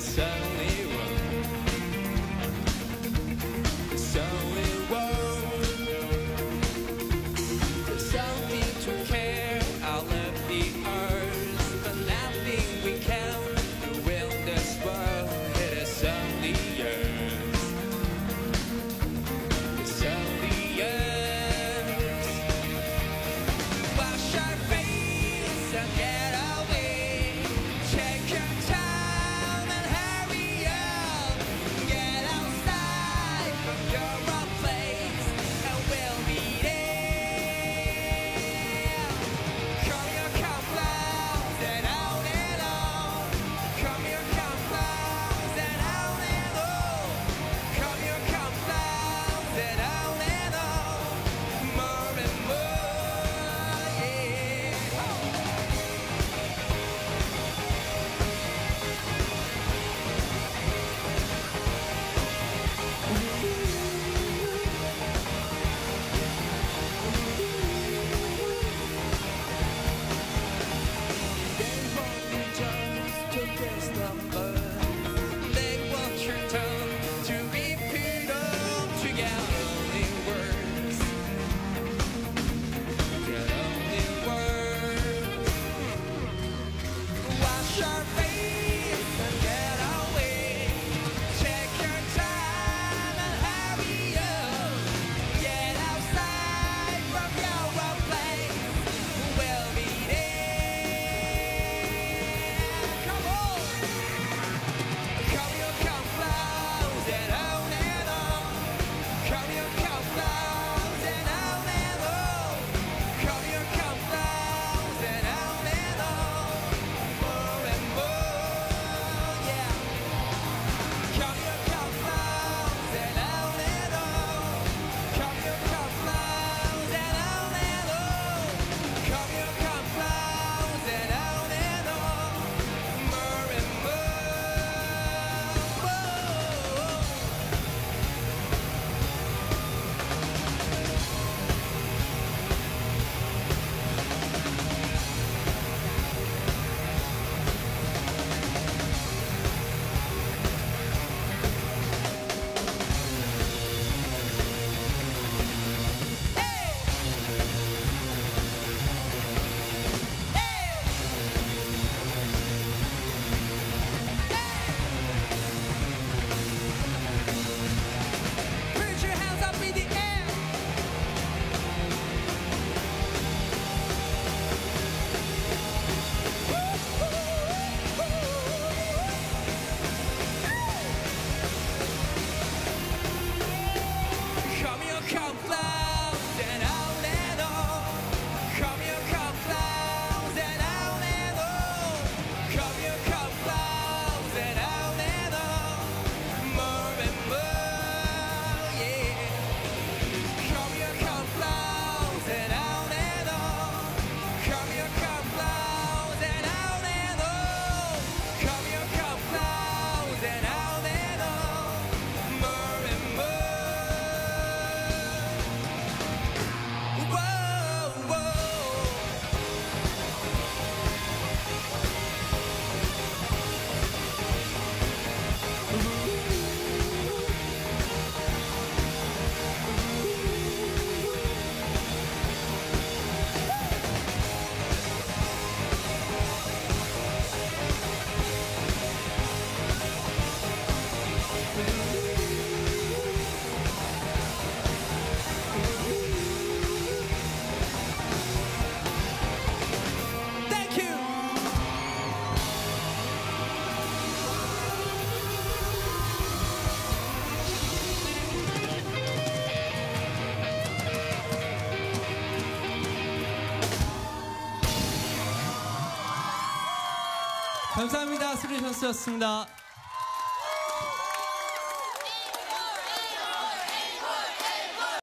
side. 감사합니다. 스리션스였습니다.